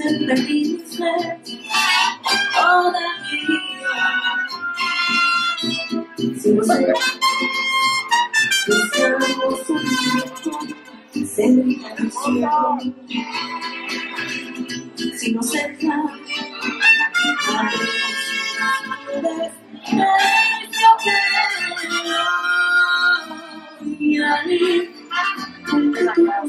Podemos ser felices todavía. Si nos deja, deseamos un mundo cerca del cielo. Si nos deja, abrimos las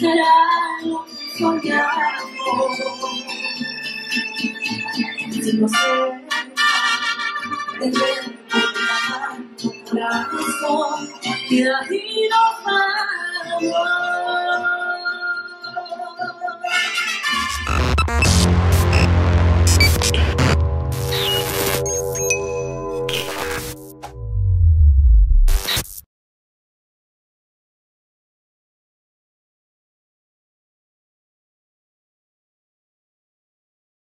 será lo que soñamos. Si no sé, tendré un corazón y ahí no.